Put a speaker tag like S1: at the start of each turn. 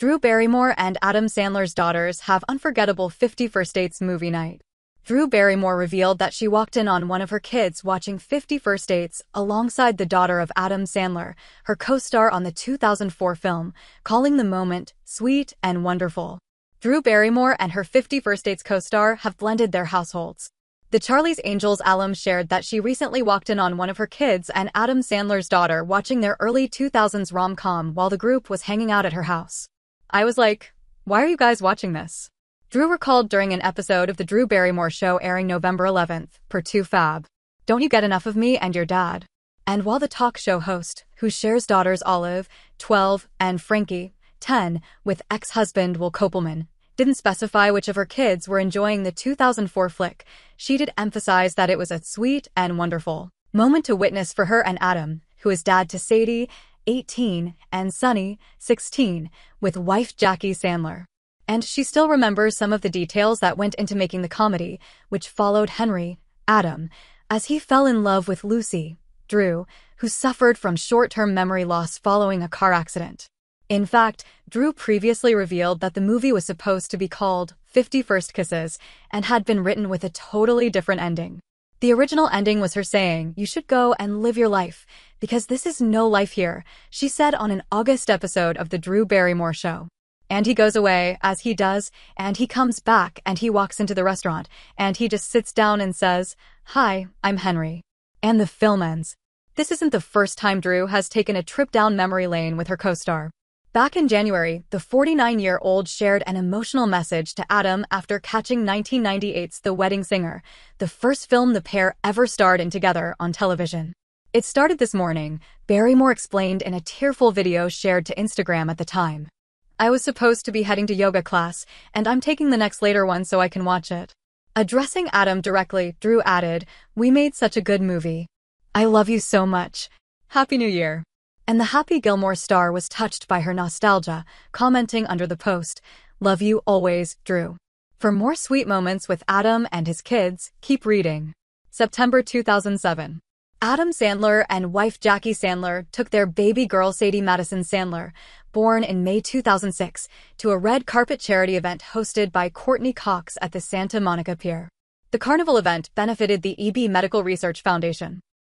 S1: Drew Barrymore and Adam Sandler's daughters have unforgettable 50 First Dates movie night. Drew Barrymore revealed that she walked in on one of her kids watching 50 First Dates alongside the daughter of Adam Sandler, her co-star on the 2004 film, calling the moment sweet and wonderful. Drew Barrymore and her 50 First Dates co-star have blended their households. The Charlie's Angels alum shared that she recently walked in on one of her kids and Adam Sandler's daughter watching their early 2000s rom-com while the group was hanging out at her house. I was like, why are you guys watching this? Drew recalled during an episode of The Drew Barrymore Show airing November 11th, per 2Fab. Don't you get enough of me and your dad? And while the talk show host, who shares daughters Olive, 12, and Frankie, 10, with ex-husband Will Kopelman, didn't specify which of her kids were enjoying the 2004 flick, she did emphasize that it was a sweet and wonderful moment to witness for her and Adam, who is dad to Sadie 18, and Sonny, 16, with wife Jackie Sandler. And she still remembers some of the details that went into making the comedy, which followed Henry, Adam, as he fell in love with Lucy, Drew, who suffered from short-term memory loss following a car accident. In fact, Drew previously revealed that the movie was supposed to be called 50 First Kisses and had been written with a totally different ending. The original ending was her saying, you should go and live your life, because this is no life here, she said on an August episode of The Drew Barrymore Show. And he goes away, as he does, and he comes back and he walks into the restaurant, and he just sits down and says, Hi, I'm Henry. And the film ends. This isn't the first time Drew has taken a trip down memory lane with her co-star. Back in January, the 49-year-old shared an emotional message to Adam after catching 1998's The Wedding Singer, the first film the pair ever starred in together on television. It started this morning, Barrymore explained in a tearful video shared to Instagram at the time. I was supposed to be heading to yoga class, and I'm taking the next later one so I can watch it. Addressing Adam directly, Drew added, We made such a good movie. I love you so much. Happy New Year and the Happy Gilmore star was touched by her nostalgia, commenting under the post, Love you always, Drew. For more sweet moments with Adam and his kids, keep reading. September 2007. Adam Sandler and wife Jackie Sandler took their baby girl Sadie Madison Sandler, born in May 2006, to a red carpet charity event hosted by Courteney Cox at the Santa Monica Pier. The carnival event benefited the EB Medical Research Foundation.